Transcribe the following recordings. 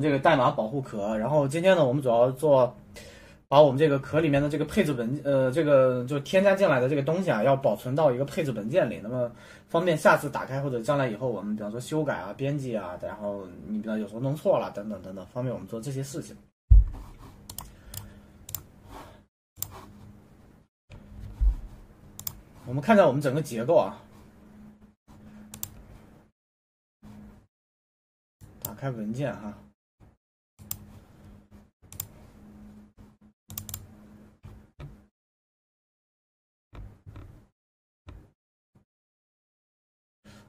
这个代码保护壳，然后今天呢，我们主要做把我们这个壳里面的这个配置文呃，这个就添加进来的这个东西啊，要保存到一个配置文件里，那么方便下次打开或者将来以后我们比方说修改啊、编辑啊，然后你比方有时候弄错了等等等等，方便我们做这些事情。我们看一下我们整个结构啊，打开文件哈。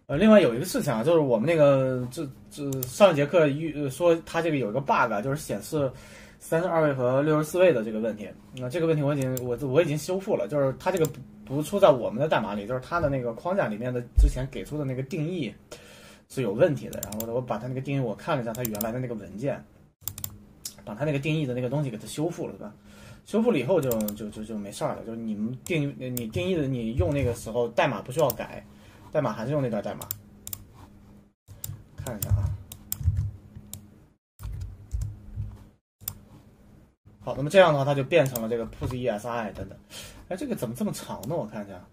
呃，另外有一个事情啊，就是我们那个这这上一节课预说它这个有一个 bug，就是显示三十二位和六十四位的这个问题。那这个问题我已经我我已经修复了，就是它这个不不出在我们的代码里，就是它的那个框架里面的之前给出的那个定义是有问题的。然后我把它那个定义我看了一下，它原来的那个文件，把它那个定义的那个东西给它修复了，对吧？修复了以后就就就就没事儿了，就是你们定你定义的你用那个时候代码不需要改。代码还是用那段代码，看一下啊。好，那么这样的话，它就变成了这个 puts esi 等等。哎，这个怎么这么长呢？我看一下。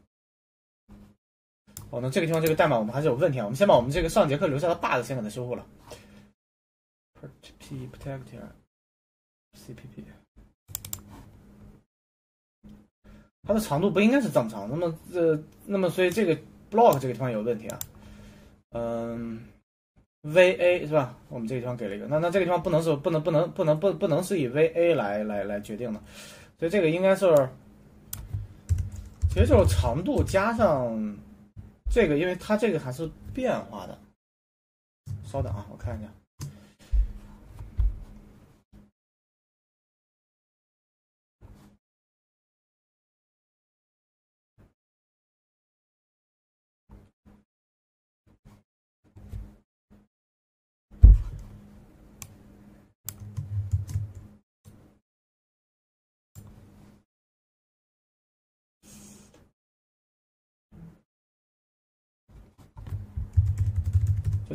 哦，那这个地方这个代码我们还是有问题啊。我们先把我们这个上节课留下的 bug 先给它修复了。p protector cpp，它的长度不应该是这么长。那么这那么所以这个。Block 这个地方有问题啊，嗯，va 是吧？我们这个地方给了一个，那那这个地方不能是不能不能不能不不能是以 va 来来来决定的，所以这个应该是，其实就是长度加上这个，因为它这个还是变化的。稍等啊，我看一下。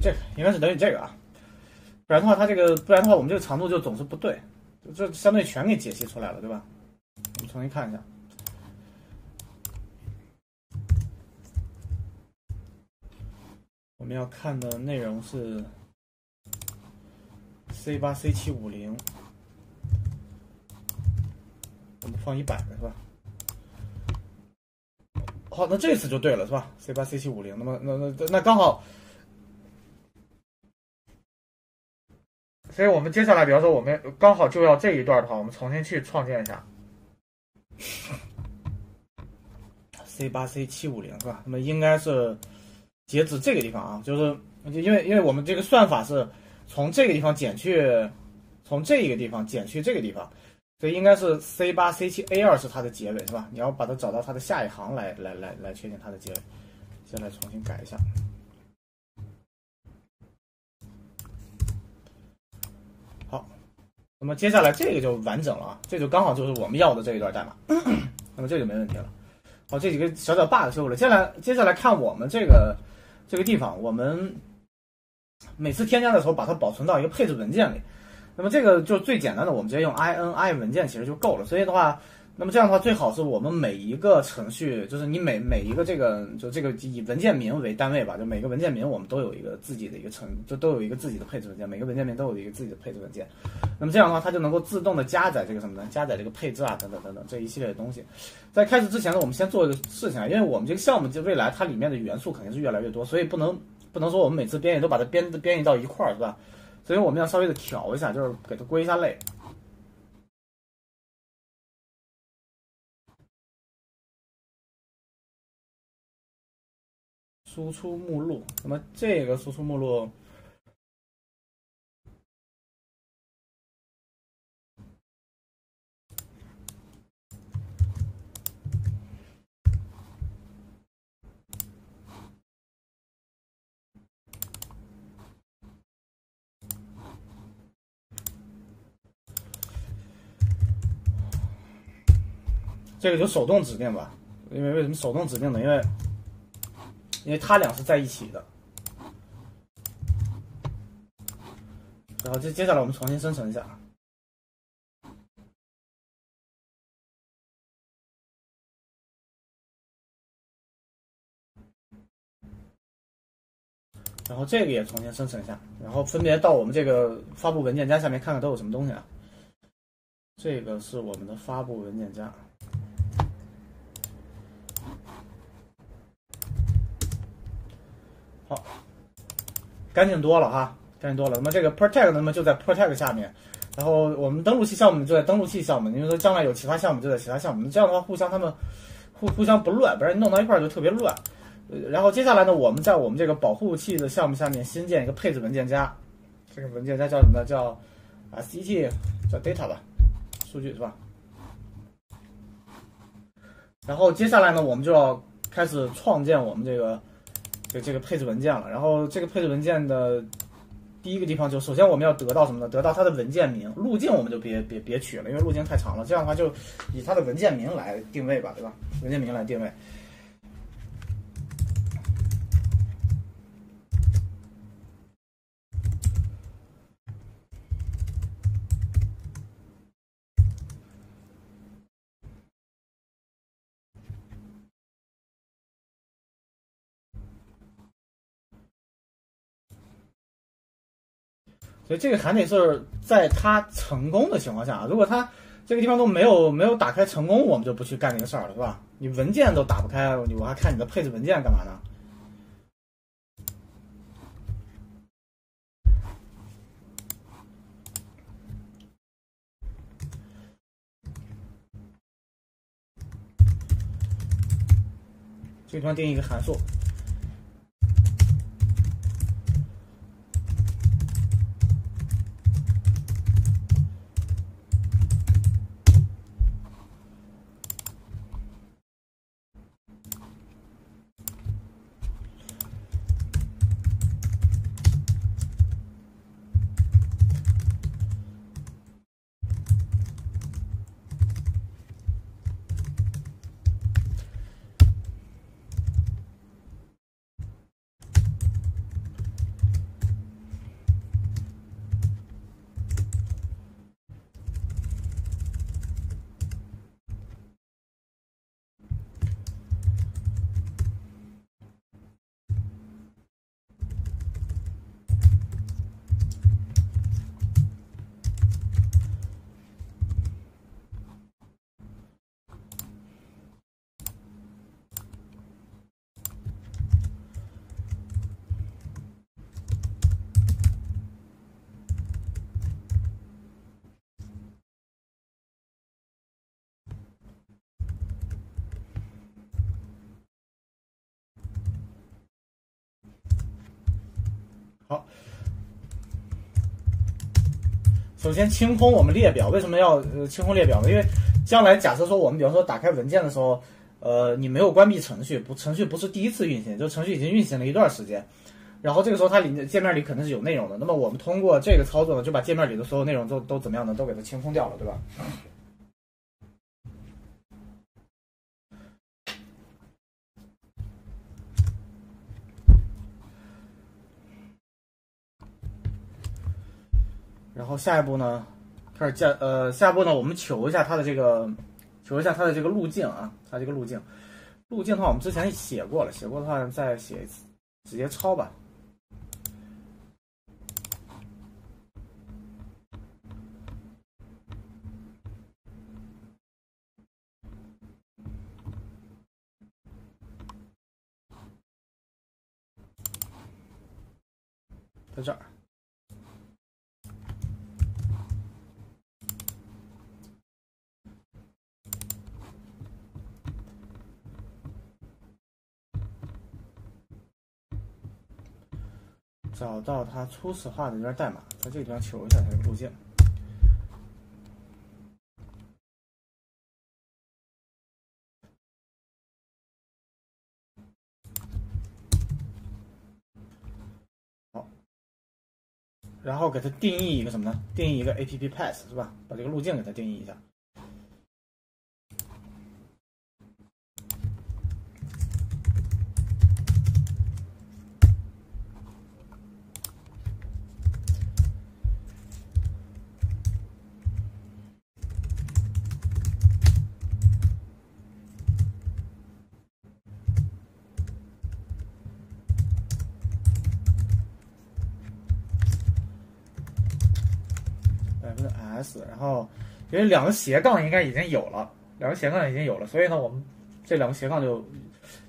这个应该是等于这个啊，不然的话，它这个不然的话，我们这个长度就总是不对，就这相对全给解析出来了，对吧？我们重新看一下，我们要看的内容是 C 八 C 七五零，我们放一百个是吧？好，那这次就对了是吧？C 八 C 七五零，那么那那那刚好。所以我们接下来，比方说我们刚好就要这一段的话，我们重新去创建一下，C 八 C 七五零是吧？那么应该是截止这个地方啊，就是因为因为我们这个算法是从这个地方减去，从这一个地方减去这个地方，所以应该是 C 八 C 七 A 二是它的结尾是吧？你要把它找到它的下一行来来来来确定它的结尾，先来重新改一下。那么接下来这个就完整了啊，这就刚好就是我们要的这一段代码，那么这就没问题了。好，这几个小小 bug 修了。接下来接下来看我们这个这个地方，我们每次添加的时候把它保存到一个配置文件里。那么这个就最简单的，我们直接用 ini 文件其实就够了。所以的话。那么这样的话，最好是我们每一个程序，就是你每每一个这个，就这个以文件名为单位吧，就每个文件名我们都有一个自己的一个程，就都有一个自己的配置文件，每个文件名都有一个自己的配置文件。那么这样的话，它就能够自动的加载这个什么呢？加载这个配置啊，等等等等这一系列的东西。在开始之前呢，我们先做一个事情啊，因为我们这个项目就未来它里面的元素肯定是越来越多，所以不能不能说我们每次编译都把它编编译到一块儿，是吧？所以我们要稍微的调一下，就是给它归一下类。输出目录，那么这个输出目录，这个就手动指定吧，因为为什么手动指定呢？因为因为它俩是在一起的，然后接接下来我们重新生成一下。然后这个也重新生成一下，然后分别到我们这个发布文件夹下面看看都有什么东西啊。这个是我们的发布文件夹，干净多了哈，干净多了。那么这个 protect 那么就在 protect 下面，然后我们登录器项目就在登录器项目，因为说将来有其他项目就在其他项目，这样的话互相他们互互相不乱，不然弄到一块儿就特别乱。然后接下来呢，我们在我们这个保护器的项目下面新建一个配置文件夹，这个文件夹叫什么呢？叫 set 叫 data 吧，数据是吧？然后接下来呢，我们就要开始创建我们这个就这个配置文件了。然后这个配置文件的第一个地方就首先我们要得到什么呢？得到它的文件名，路径我们就别别别取了，因为路径太长了。这样的话就以它的文件名来定位吧，对吧？文件名来定位。所以这个还得是在它成功的情况下，如果它这个地方都没有没有打开成功，我们就不去干这个事儿了，是吧？你文件都打不开，我还看你的配置文件干嘛呢？这个地方定义一个函数。首先清空我们列表，为什么要清空列表呢？因为将来假设说我们比方说打开文件的时候，呃，你没有关闭程序，不程序不是第一次运行，就程序已经运行了一段时间，然后这个时候它里界面里肯定是有内容的，那么我们通过这个操作呢，就把界面里的所有内容都都怎么样呢？都给它清空掉了，对吧？然后下一步呢，开始建呃，下一步呢，我们求一下它的这个，求一下它的这个路径啊，它这个路径，路径的话我们之前写过了，写过的话再写一次，直接抄吧，在这儿。找到它初始化的一段代码，在这个地方求一下它的路径。好，然后给它定义一个什么呢？定义一个 app path 是吧？把这个路径给它定义一下。百分之 s，然后因为两个斜杠应该已经有了，两个斜杠已经有了，所以呢，我们这两个斜杠就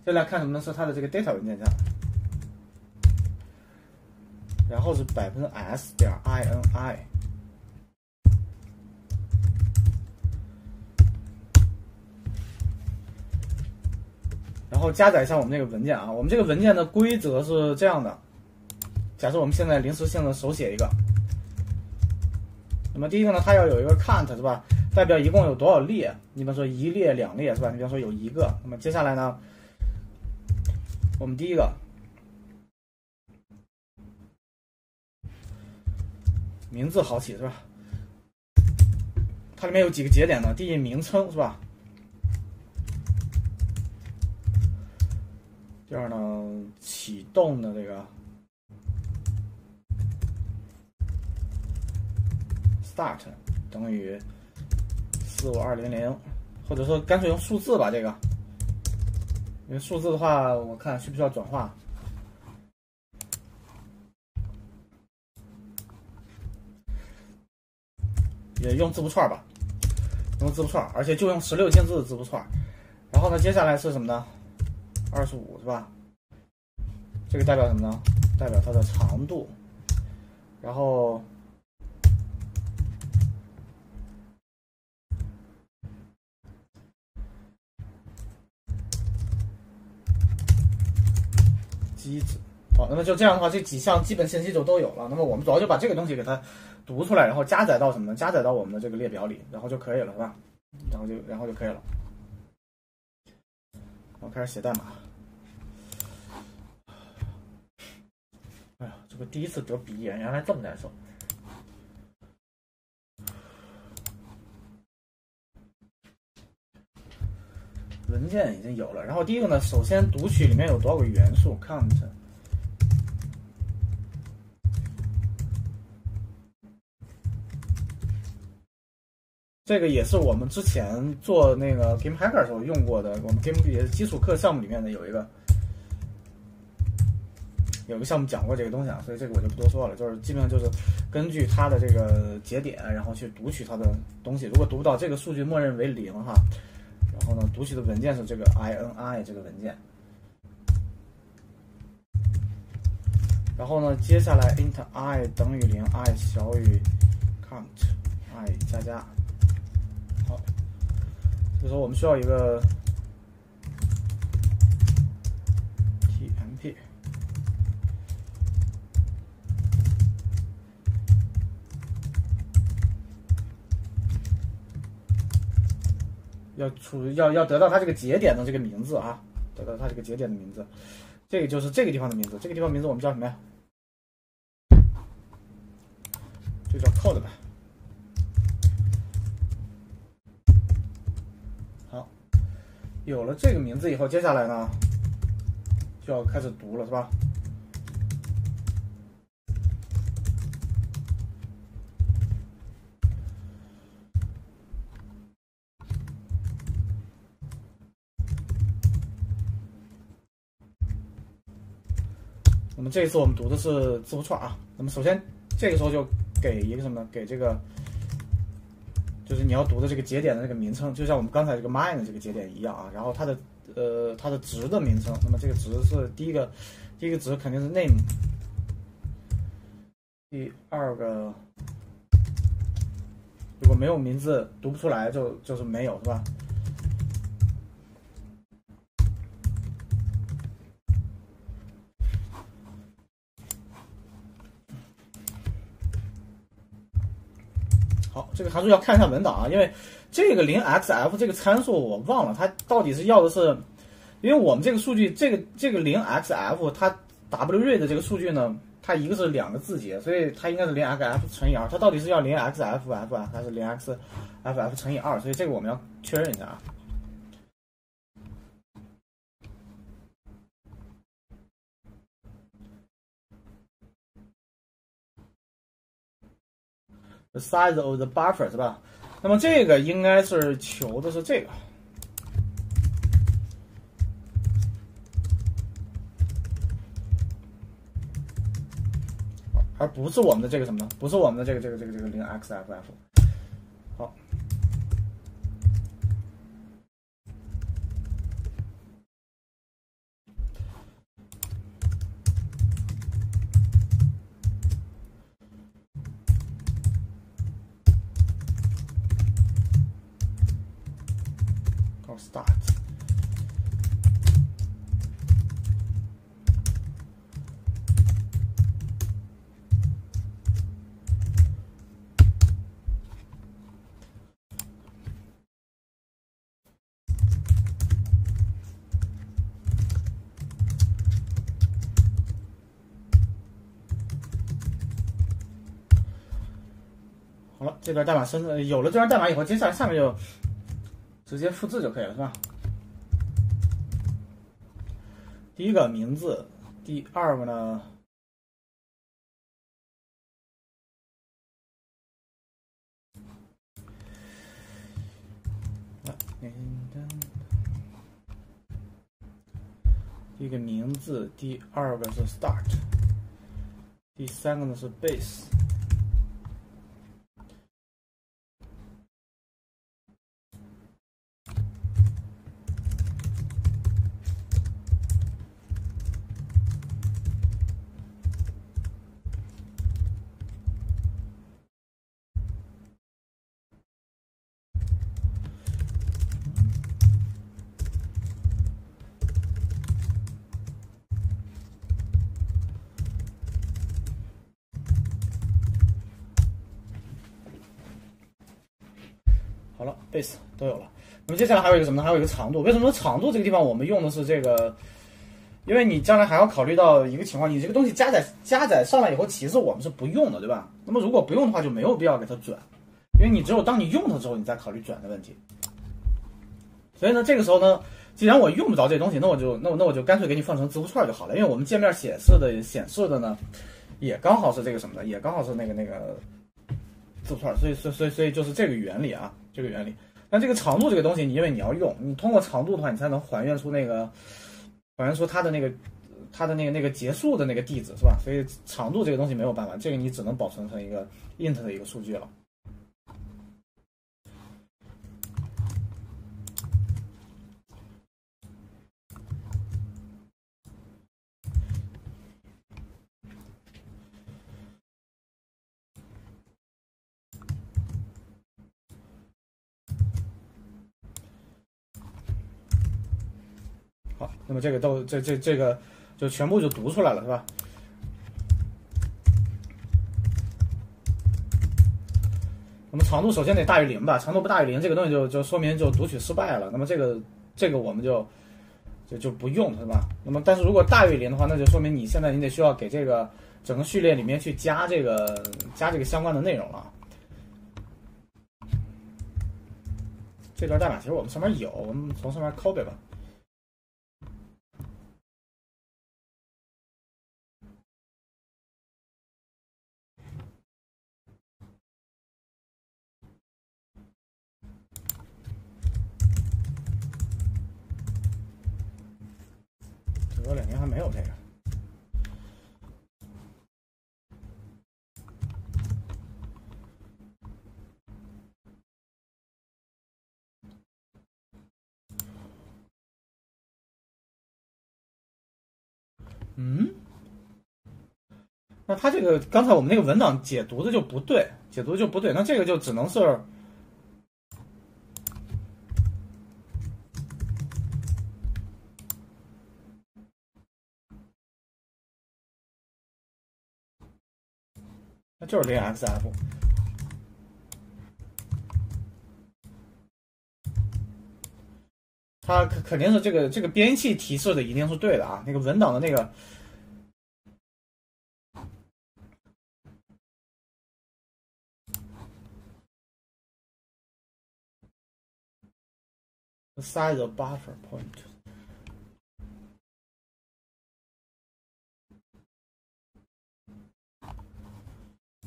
就来看什么呢？是它的这个 data 文件夹，然后是百分之 s 点 ini，然后加载一下我们这个文件啊，我们这个文件的规则是这样的，假设我们现在临时性的手写一个。那么第一个呢，它要有一个 count 是吧？代表一共有多少列？你比方说一列、两列是吧？你比方说有一个。那么接下来呢，我们第一个名字好起是吧？它里面有几个节点呢？第一名称是吧？第二呢，启动的这个。Start 等于四五二零零，或者说干脆用数字吧，这个，因为数字的话，我看需不需要转化，也用字符串吧，用字符串，而且就用十六进制的字符串。然后呢，接下来是什么呢？二十五是吧？这个代表什么呢？代表它的长度，然后。机子，好，那么就这样的话，这几项基本信息就都有了。那么我们主要就把这个东西给它读出来，然后加载到什么呢？加载到我们的这个列表里，然后就可以了，是吧？然后就然后就可以了。我开始写代码。哎呀，这个第一次得鼻炎，原来这么难受。文件已经有了，然后第一个呢，首先读取里面有多少个元素？count，这个也是我们之前做那个 Game Hacker 时候用过的，我们 Game 也是基础课项目里面的有一个，有个项目讲过这个东西啊，所以这个我就不多说了，就是基本上就是根据它的这个节点，然后去读取它的东西，如果读不到这个数据，默认为零哈。然后呢，读取的文件是这个 ini 这个文件。然后呢，接下来 int i 等于零，i 小于 count i 加加。好，这时候我们需要一个要出要要得到它这个节点的这个名字啊，得到它这个节点的名字，这个就是这个地方的名字。这个地方名字我们叫什么呀？就叫 code 吧。好，有了这个名字以后，接下来呢就要开始读了，是吧？这一次我们读的是字符串啊。那么首先这个时候就给一个什么？给这个就是你要读的这个节点的那个名称，就像我们刚才这个 mine 这个节点一样啊。然后它的呃它的值的名称，那么这个值是第一个第一个值肯定是 name，第二个如果没有名字读不出来就就是没有是吧？好，这个函数要看一下文档啊，因为这个零 xf 这个参数我忘了，它到底是要的是，因为我们这个数据，这个这个零 xf 它 w_read 的这个数据呢，它一个是两个字节，所以它应该是零 xf 乘以二，它到底是要零 xff，还是零 xff 乘以二？所以这个我们要确认一下啊。The size of the buffer 是吧？那么这个应该是求的是这个，而不是我们的这个什么呢？不是我们的这个这个这个这个零 xff 好，start。好了，这段代码生成有了这段代码以后，接下来下面就直接复制就可以了，是吧？第一个名字，第二个呢？第一个名字，第二个是 start，第三个呢是 base。，base 都有了。那么接下来还有一个什么呢？还有一个长度。为什么长度这个地方我们用的是这个？因为你将来还要考虑到一个情况，你这个东西加载加载上来以后，其实我们是不用的，对吧？那么如果不用的话，就没有必要给它转，因为你只有当你用它之后，你再考虑转的问题。所以呢，这个时候呢，既然我用不着这东西，那我就那我那我就干脆给你放成字符串就好了。因为我们界面显示的显示的呢，也刚好是这个什么的，也刚好是那个那个字符串，所以所以所以所以就是这个原理啊。这个原理，那这个长度这个东西，你因为你要用，你通过长度的话，你才能还原出那个，还原出它的那个，它的那个那个结束的那个地址是吧？所以长度这个东西没有办法，这个你只能保存成一个 int 的一个数据了。那么这个都这这这个就全部就读出来了，是吧？那么长度首先得大于零吧，长度不大于零，这个东西就就说明就读取失败了。那么这个这个我们就就就不用，是吧？那么但是如果大于零的话，那就说明你现在你得需要给这个整个序列里面去加这个加这个相关的内容了。这段代码其实我们上面有，我们从上面 copy 吧。这两年还没有这个。嗯？那他这个刚才我们那个文档解读的就不对，解读就不对，那这个就只能是。那就是零 xf，它肯肯定是这个这个编译器提示的一定是对的啊，那个文档的那个，size buffer point。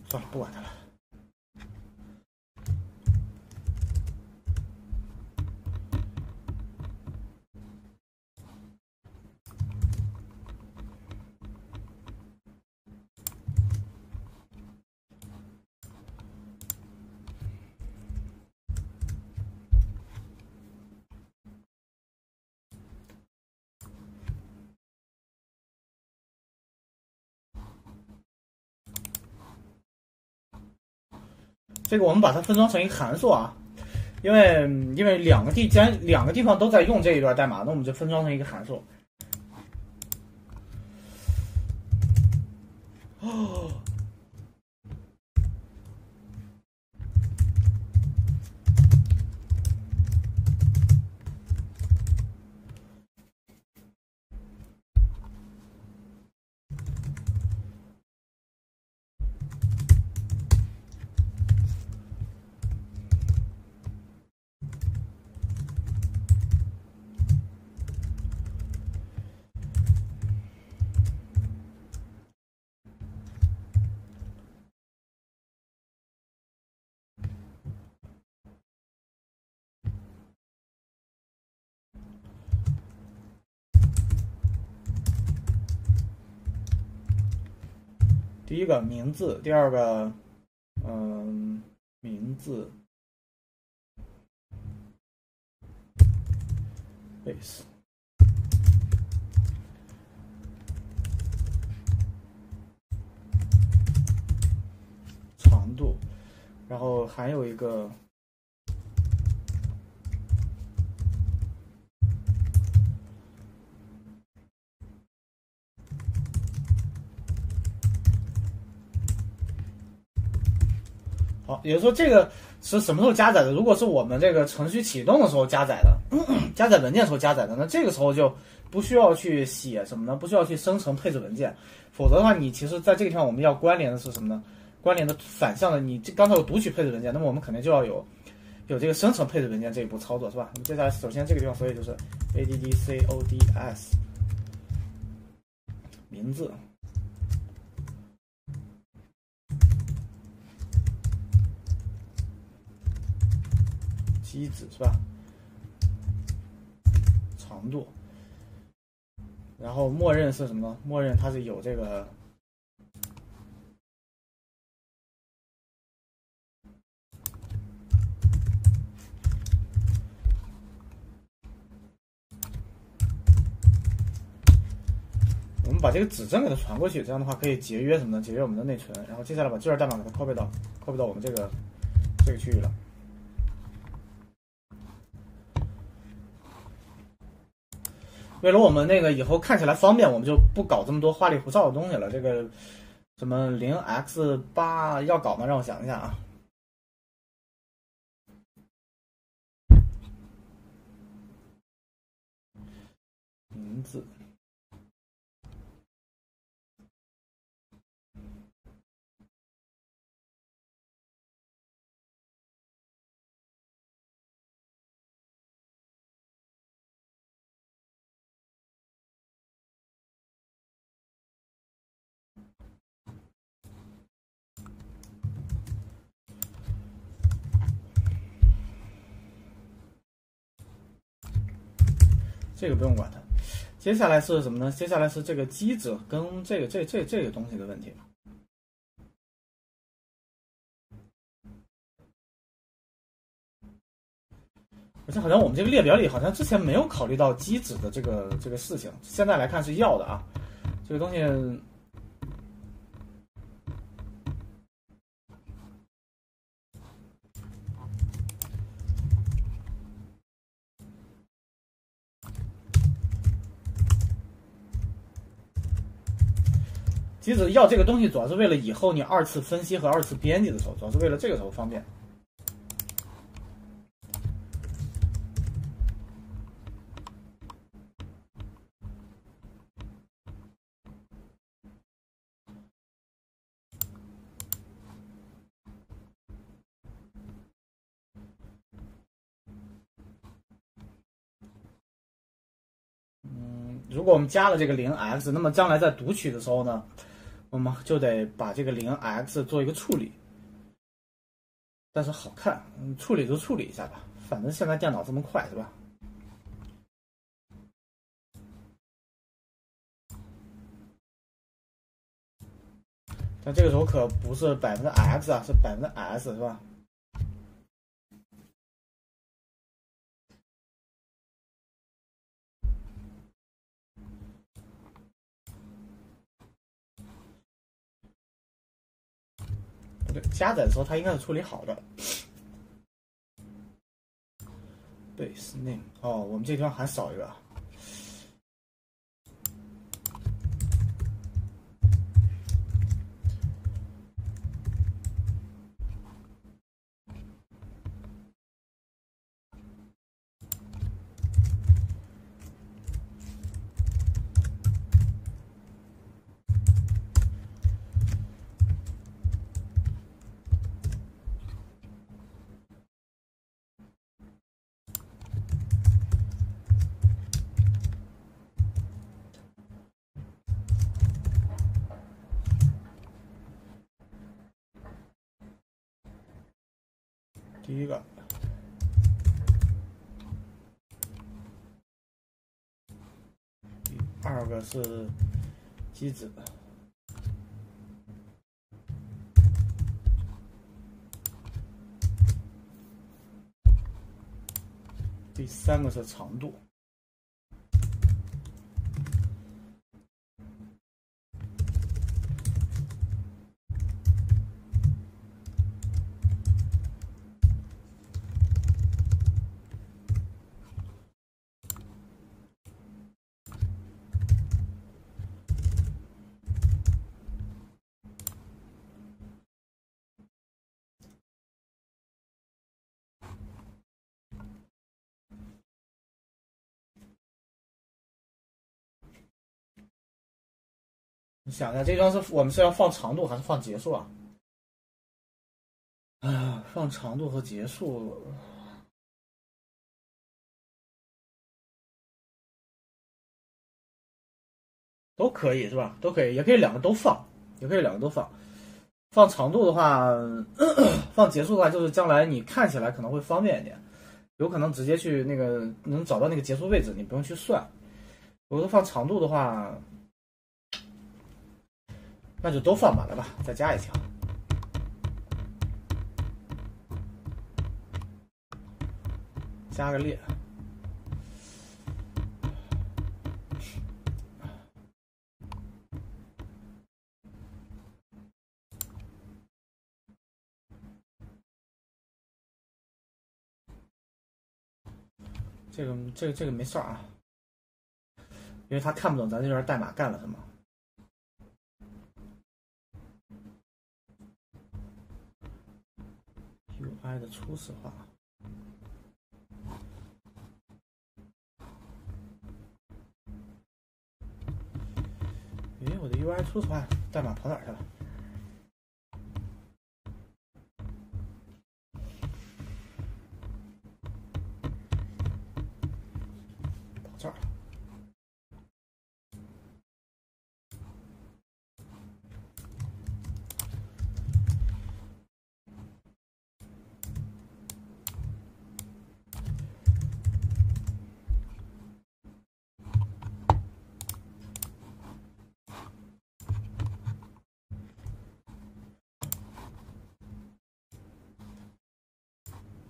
算了，不管它了，这个我们把它分装成一个函数啊，因为因为两个地既然两个地方都在用这一段代码，那我们就分装成一个函数。哦。第一个名字，第二个，嗯，名字，base，长度，然后还有一个。好，也就是说，这个是什么时候加载的？如果是我们这个程序启动的时候加载的，加载文件时候加载的，那这个时候就不需要去写什么呢？不需要去生成配置文件。否则的话，你其实在这个地方我们要关联的是什么呢？关联的反向的，你这刚才有读取配置文件，那么我们肯定就要有有这个生成配置文件这一步操作，是吧？那么接下来，首先这个地方，所以就是 addcods 名字。机子是吧？长度，然后默认是什么？默认它是有这个。我们把这个指针给它传过去，这样的话可以节约什么呢？节约我们的内存。然后接下来把这段代码给它 copy 到 copy 到我们这个这个区域了。为了我们那个以后看起来方便，我们就不搞这么多花里胡哨的东西了。这个什么零 x 八要搞吗？让我想一下啊。名字。这个不用管它，接下来是什么呢？接下来是这个机子跟这个这这这个东西的问题了。而且好像我们这个列表里好像之前没有考虑到机子的这个这个事情，现在来看是要的啊，这个东西。机子要这个东西，主要是为了以后你二次分析和二次编辑的时候，主要是为了这个时候方便。嗯，如果我们加了这个零 x，那么将来在读取的时候呢？我们就得把这个零 x 做一个处理，但是好看，处理就处理一下吧，反正现在电脑这么快，是吧？但这个时候可不是百分之 x 啊，是百分之 s，是吧？加载的时候它应该是处理好的。base name 哦，我们这地方还少一个。第一个，第二个是机子，第三个是长度。你想一下，这张是我们是要放长度还是放结束啊？啊，放长度和结束都可以是吧？都可以，也可以两个都放，也可以两个都放。放长度的话，放结束的话，就是将来你看起来可能会方便一点，有可能直接去那个能找到那个结束位置，你不用去算。如果放长度的话。那就都放满了吧，再加一条，加个列。这个这个这个没事啊，因为他看不懂咱这段代码干了什么。UI 的初始化，哎，我的 UI 初始化代码跑哪去了？跑这儿。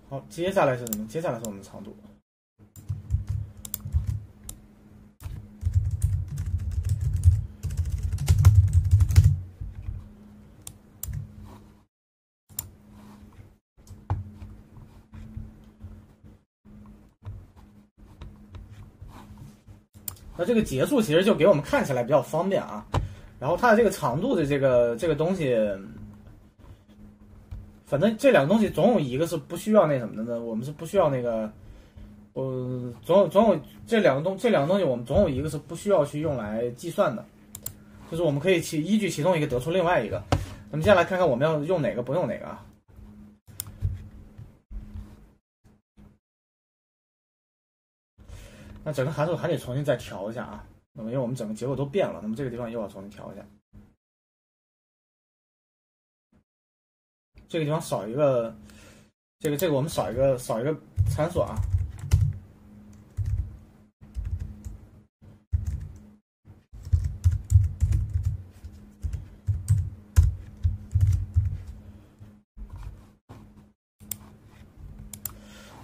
好，接下来是什么？接下来是我们的长度。那这个结束其实就给我们看起来比较方便啊。然后它的这个长度的这个这个东西。反正这两个东西总有一个是不需要那什么的呢？我们是不需要那个，呃，总有总有这两个东这两个东西我们总有一个是不需要去用来计算的，就是我们可以去依据其中一个得出另外一个。那么接下来看看我们要用哪个，不用哪个啊？那整个函数还得重新再调一下啊。那么因为我们整个结构都变了，那么这个地方又要重新调一下。这个地方少一个，这个这个我们少一个少一个参数啊。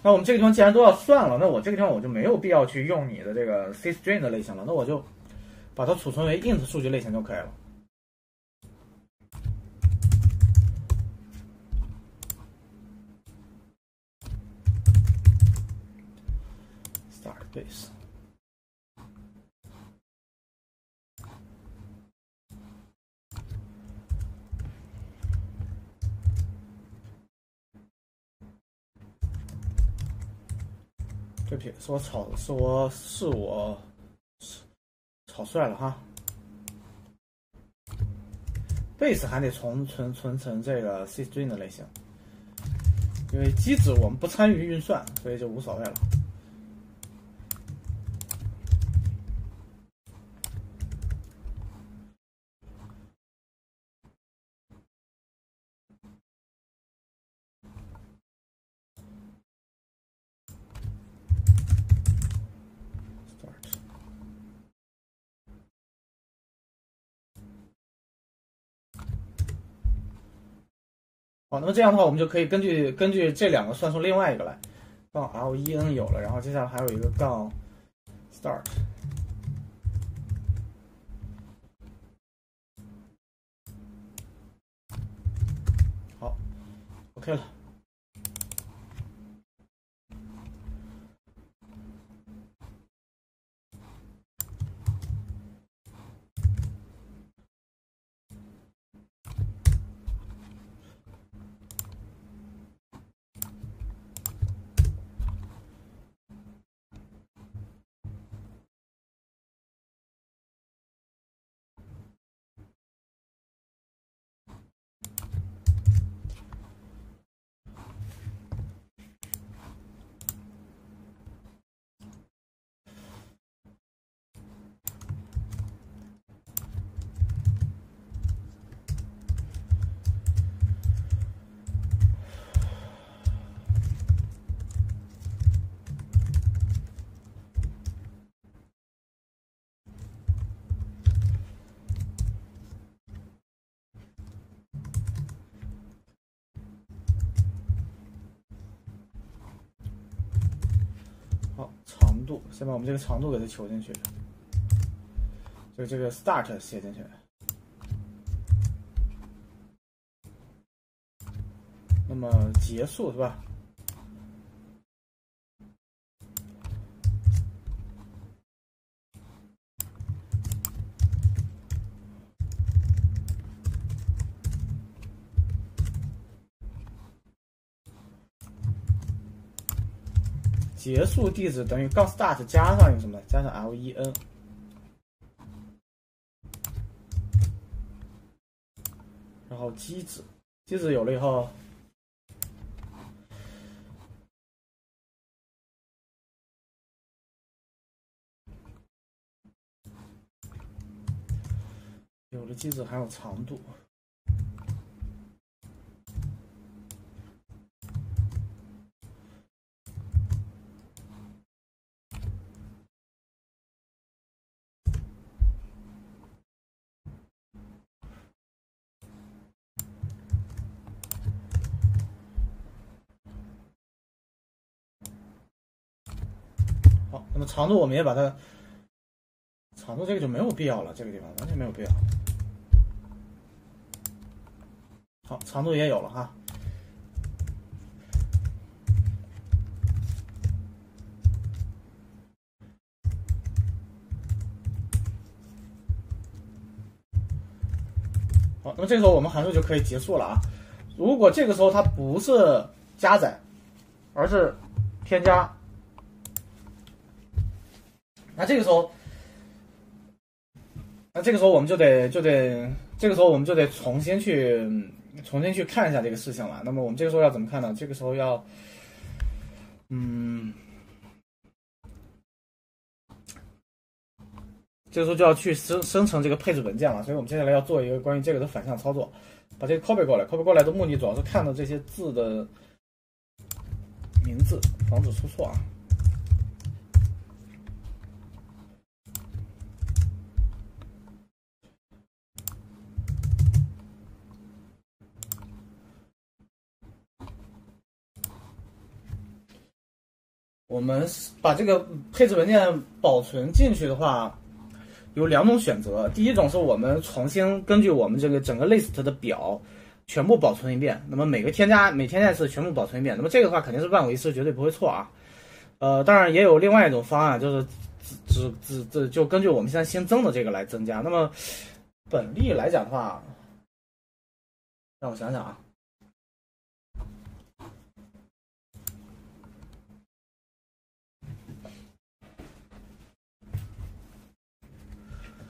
那我们这个地方既然都要算了，那我这个地方我就没有必要去用你的这个 C string 的类型了，那我就把它储存为 int 数据类型就可以了。base。对不起，是我草，是我是我草率了哈。base 还得存存存成这个 C string 的类型，因为机子我们不参与运算，所以就无所谓了。好，那么这样的话，我们就可以根据根据这两个算出另外一个来。杠 l e n 有了，然后接下来还有一个杠 start。好，OK 了。先把我们这个长度给它求进去，就这个 start 写进去。那么结束是吧？结束地址等于杠 start 加上一个什么？加上 len，然后机子，机子有了以后，有了机子还有长度。长度我们也把它，长度这个就没有必要了，这个地方完全没有必要。好，长度也有了哈。好，那么这个时候我们函数就可以结束了啊。如果这个时候它不是加载，而是添加。那这个时候，那这个时候我们就得就得，这个时候我们就得重新去重新去看一下这个事情了。那么我们这个时候要怎么看呢？这个时候要，嗯，这个时候就要去生生成这个配置文件了。所以我们接下来要做一个关于这个的反向操作，把这个 copy 过来。copy 过来的目的主要是看到这些字的名字，防止出错啊。我们把这个配置文件保存进去的话，有两种选择。第一种是我们重新根据我们这个整个 list 的表全部保存一遍，那么每个添加每添加一次全部保存一遍。那么这个的话肯定是万无一失，绝对不会错啊。呃，当然也有另外一种方案，就是只只只就根据我们现在新增的这个来增加。那么本例来讲的话，让我想想啊。